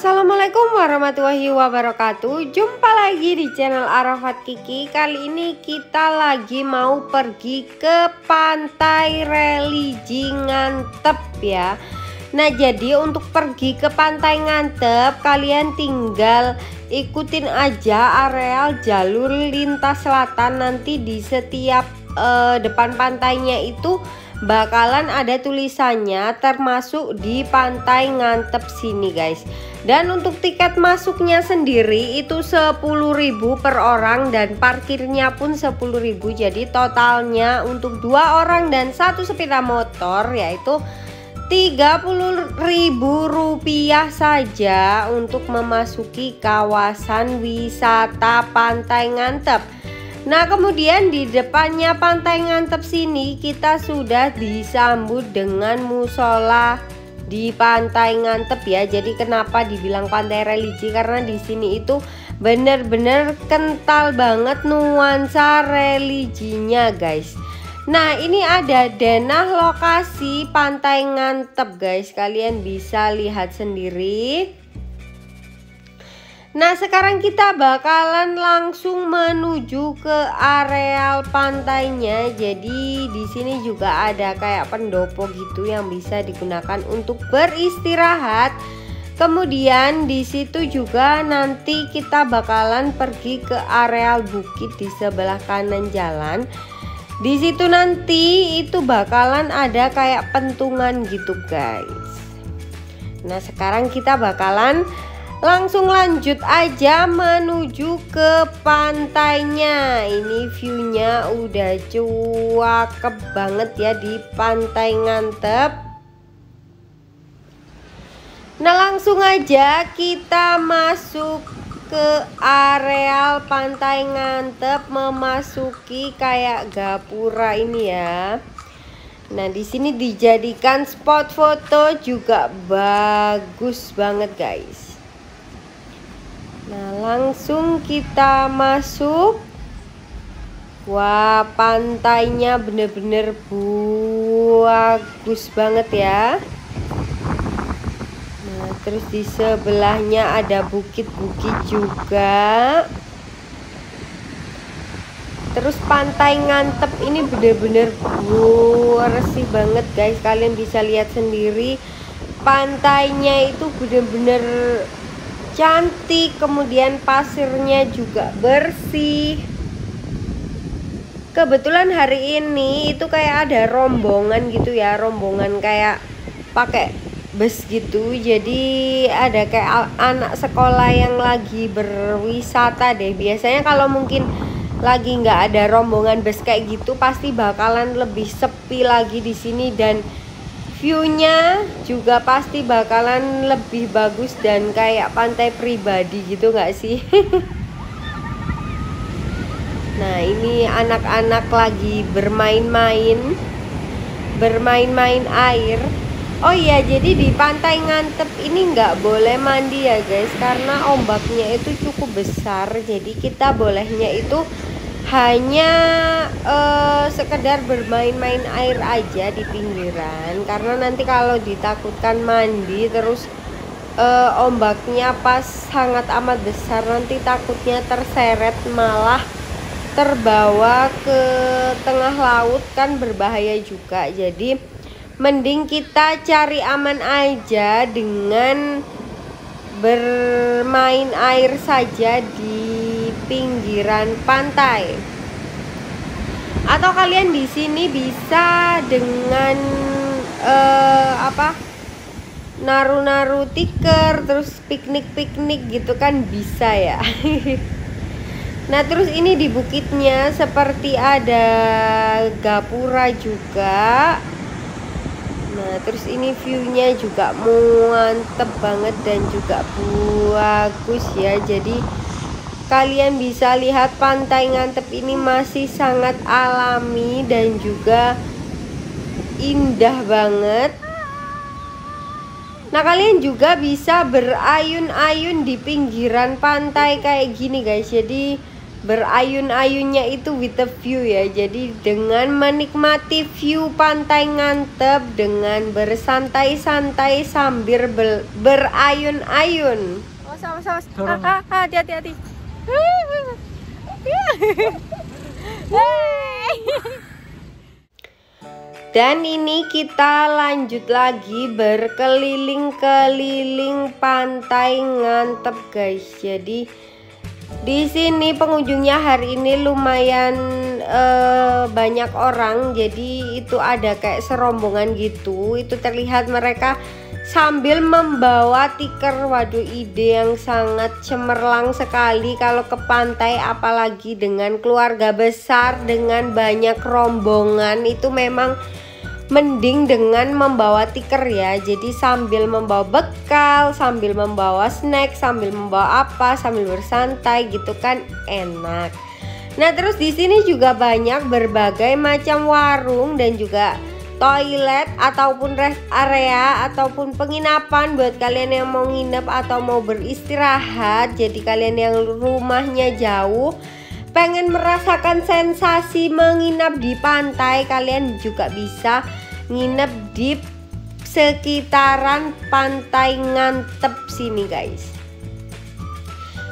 Assalamualaikum warahmatullahi wabarakatuh. Jumpa lagi di channel Arafat Kiki. Kali ini kita lagi mau pergi ke pantai religi ngantep ya. Nah jadi untuk pergi ke pantai ngantep Kalian tinggal ikutin aja areal jalur lintas selatan. Nanti di setiap uh, depan pantainya itu bakalan ada tulisannya termasuk di pantai ngantep sini guys. Dan untuk tiket masuknya sendiri itu 10.000 per orang dan parkirnya pun 10.000 jadi totalnya untuk dua orang dan satu sepeda motor yaitu Rp30.000 saja untuk memasuki kawasan wisata Pantai Ngantep Nah kemudian di depannya pantai ngantep sini kita sudah disambut dengan musola di pantai ngantep ya. Jadi kenapa dibilang pantai religi? Karena di sini itu bener-bener kental banget nuansa religinya guys. Nah ini ada denah lokasi pantai ngantep guys. Kalian bisa lihat sendiri Nah, sekarang kita bakalan langsung menuju ke areal pantainya. Jadi di sini juga ada kayak pendopo gitu yang bisa digunakan untuk beristirahat. Kemudian di situ juga nanti kita bakalan pergi ke areal bukit di sebelah kanan jalan. Di situ nanti itu bakalan ada kayak pentungan gitu, guys. Nah, sekarang kita bakalan Langsung lanjut aja menuju ke pantainya. Ini viewnya udah cuakep banget ya di pantai ngantep. Nah langsung aja kita masuk ke areal pantai ngantep Memasuki kayak gapura ini ya. Nah, di sini dijadikan spot foto juga bagus banget, guys. Nah langsung kita masuk. Wah pantainya bener-bener bagus banget ya. Nah terus di sebelahnya ada bukit-bukit juga. Terus pantai ngantep ini bener-bener bersih banget guys. Kalian bisa lihat sendiri. Pantainya itu bener-bener cantik kemudian pasirnya juga bersih. Kebetulan hari ini itu kayak ada rombongan gitu ya rombongan kayak pakai bus gitu. Jadi ada kayak anak sekolah yang lagi berwisata deh. Biasanya kalau mungkin lagi nggak ada rombongan bus kayak gitu pasti bakalan lebih sepi lagi di sini dan viewnya juga pasti bakalan lebih bagus dan kayak pantai pribadi gitu nggak sih? Nah ini anak-anak lagi bermain-main bermain-main air. Oh iya jadi di pantai ngantep ini nggak boleh mandi ya guys karena ombaknya itu cukup besar. Jadi kita bolehnya itu hanya uh, sekedar bermain-main air aja di pinggiran. Karena nanti kalau ditakutkan mandi terus uh, ombaknya pas sangat amat besar nanti takutnya terseret malah terbawa ke tengah laut kan berbahaya juga. Jadi mending kita cari aman aja dengan bermain air saja di pinggiran pantai. Atau kalian di sini bisa dengan uh, apa? Naru-naru tikar terus piknik-piknik gitu kan bisa ya. nah, terus ini di bukitnya seperti ada gapura juga. Nah, terus ini viewnya juga mantep banget dan juga bagus ya. Jadi kalian bisa lihat pantai ngantep ini masih sangat alami dan juga indah banget. Nah kalian juga bisa berayun-ayun di pinggiran pantai kayak gini guys. Jadi berayun-ayunnya itu with the view ya. Jadi dengan menikmati view pantai ngantep dengan bersantai-santai sambil ber berayun-ayun. Oh sama sama ah, dan ini kita lanjut lagi berkeliling-keliling pantai ngantep guys. Jadi di sini pengunjungnya hari ini lumayan uh, banyak orang. Jadi itu ada kayak serombongan gitu. Itu terlihat mereka sambil membawa tikar waduh ide yang sangat cemerlang sekali kalau ke pantai apalagi dengan keluarga besar dengan banyak rombongan itu memang mending dengan membawa tikar ya. Jadi sambil membawa bekal sambil membawa snack sambil membawa apa sambil bersantai gitu kan enak. Nah terus di sini juga banyak berbagai macam warung dan juga toilet ataupun rest area ataupun penginapan buat kalian yang mau nginep atau mau beristirahat. Jadi kalian yang rumahnya jauh pengen merasakan sensasi menginap di pantai kalian juga bisa nginep di sekitaran pantai ngantep sini guys.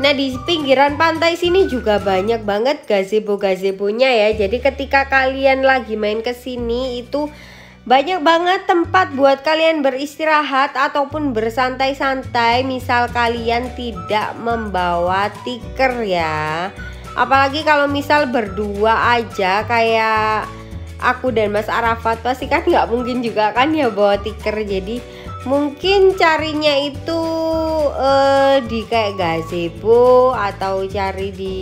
Nah di pinggiran pantai sini juga banyak banget gazebo-gazebonya ya. Jadi ketika kalian lagi main ke sini itu banyak banget tempat buat kalian beristirahat ataupun bersantai-santai Misal kalian tidak membawa tiker ya. Apalagi kalau misal berdua aja kayak aku dan Mas Arafat pasti kan nggak mungkin juga kan ya bawa tiker. Jadi mungkin carinya itu uh, di kayak gazebo atau cari di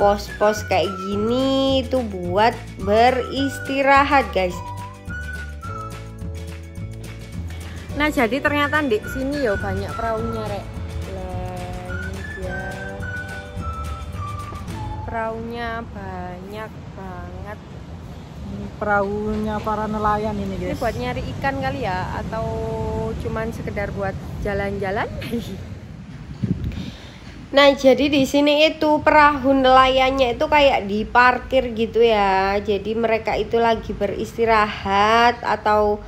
pos-pos kayak gini itu buat beristirahat guys nah jadi ternyata di sini ya banyak perahunya rek perahunya banyak banget perahunya para nelayan ini guys. Ini buat nyari ikan kali ya atau cuman sekedar buat jalan-jalan? Nah, jadi di sini itu perahu nelayannya itu kayak di parkir gitu ya. Jadi mereka itu lagi beristirahat atau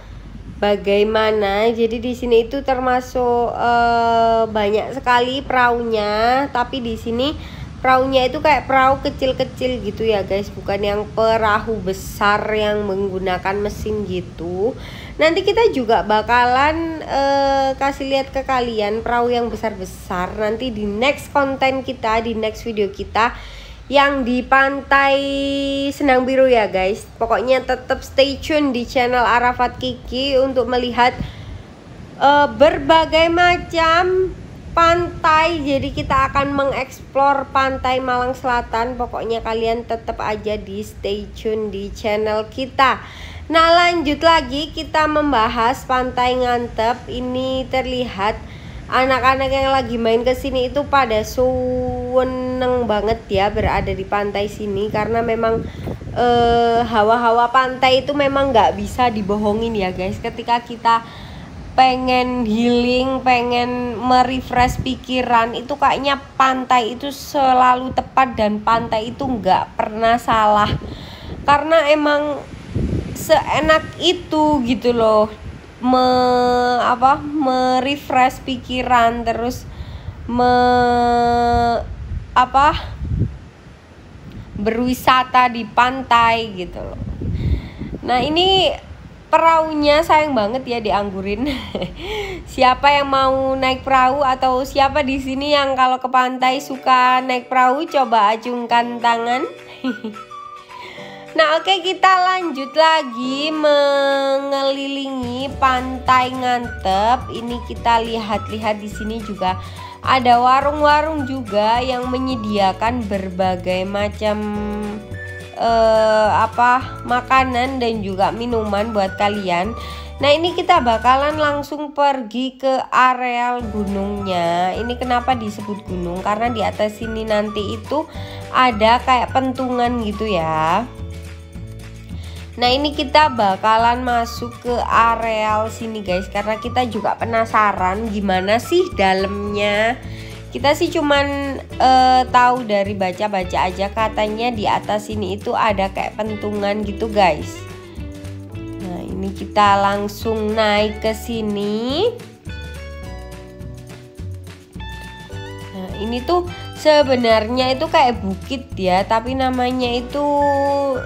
bagaimana. Jadi di sini itu termasuk uh, banyak sekali perahunya, tapi di sini perahunya itu kayak perahu kecil-kecil gitu ya guys. Bukan yang perahu besar yang menggunakan mesin gitu. Nanti kita juga bakalan uh, kasih lihat ke kalian perahu yang besar-besar nanti di next konten kita di next video kita yang di pantai Senang Biru ya guys. Pokoknya tetap stay tune di channel Arafat Kiki untuk melihat uh, berbagai macam pantai. Jadi kita akan mengeksplor pantai Malang Selatan. Pokoknya kalian tetap aja di stay tune di channel kita. Nah lanjut lagi kita membahas pantai ngantep. Ini terlihat anak-anak yang lagi main ke sini itu pada seneng banget ya berada di pantai sini karena memang eh, hawa-hawa uh, pantai itu memang nggak bisa dibohongin ya guys. Ketika kita pengen healing, pengen merefresh pikiran itu kayaknya pantai itu selalu tepat dan pantai itu nggak pernah salah. Karena emang seenak itu gitu loh me apa merefresh pikiran terus me apa berwisata di pantai gitu loh nah ini perahunya sayang banget ya dianggurin. siapa yang mau naik perahu atau siapa di sini yang kalau ke pantai suka naik perahu coba acungkan tangan. nah, oke kita lanjut lagi mengelilingi pantai Ngantep. Ini kita lihat-lihat di sini juga ada warung-warung juga yang menyediakan berbagai macam uh, apa makanan dan juga minuman buat kalian. Nah ini kita bakalan langsung pergi ke areal gunungnya. Ini kenapa disebut gunung? Karena di atas sini nanti itu ada kayak pentungan gitu ya. Nah ini kita bakalan masuk ke areal sini guys Karena kita juga penasaran gimana sih dalamnya. Kita sih cuman uh, tahu dari baca-baca aja katanya di atas sini itu ada kayak pentungan gitu guys. Nah ini kita langsung naik ke sini. Nah ini tuh sebenarnya itu kayak bukit ya tapi namanya itu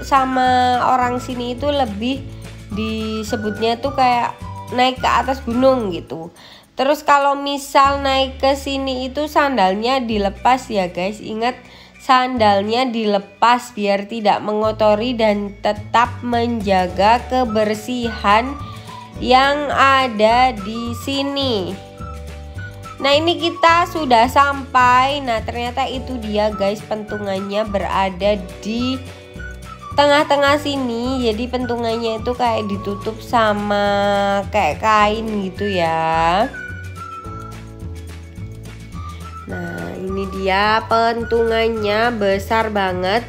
sama orang sini itu lebih disebutnya tuh kayak naik ke atas gunung gitu. Terus kalau misal naik ke sini itu sandalnya dilepas ya guys. Ingat sandalnya dilepas biar tidak mengotori dan tetap menjaga kebersihan yang ada di sini Nah ini kita sudah sampai. Nah ternyata itu dia guys. Pentungannya berada di tengah-tengah sini. Jadi pentungannya itu kayak ditutup sama kayak kain gitu ya. Nah ini dia pentungannya. Besar banget.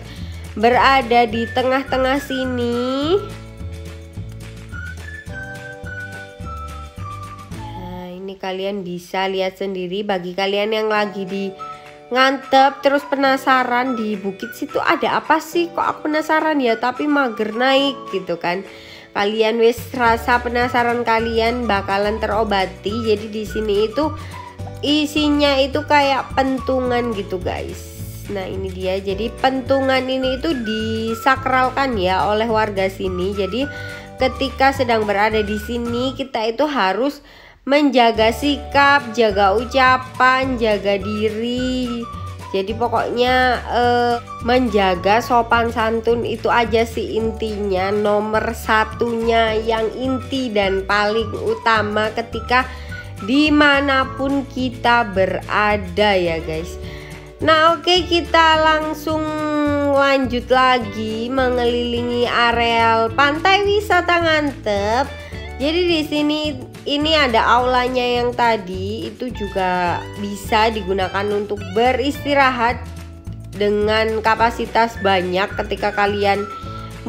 Berada di tengah-tengah sini kalian bisa lihat sendiri. Bagi kalian yang lagi di ngantep terus penasaran di bukit situ ada apa sih? Kok aku penasaran? Ya tapi mager naik gitu kan. Kalian wis rasa penasaran kalian bakalan terobati. Jadi di sini itu isinya itu kayak pentungan gitu guys. Nah ini dia. Jadi pentungan ini itu disakralkan ya oleh warga sini. Jadi ketika sedang berada di sini kita itu harus menjaga sikap, jaga ucapan, jaga diri. Jadi pokoknya eh, menjaga sopan santun itu aja sih intinya nomor satunya yang inti dan paling utama ketika di mana pun kita berada ya guys. Nah oke okay, kita langsung lanjut lagi mengelilingi areal pantai wisata Ngantep. Jadi di sini ini ada aulanya yang tadi itu juga bisa digunakan untuk beristirahat dengan kapasitas banyak. Ketika kalian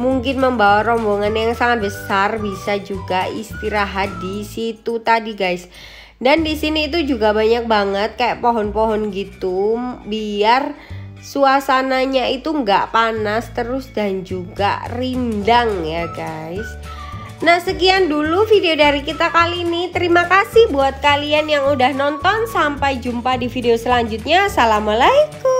mungkin membawa rombongan yang sangat besar bisa juga istirahat di situ tadi guys. Dan di sini itu juga banyak banget kayak pohon-pohon gitu biar suasananya itu nggak panas terus dan juga rindang ya guys Nah sekian dulu video dari kita kali ini. Terima kasih buat kalian yang udah nonton. Sampai jumpa di video selanjutnya. Assalamualaikum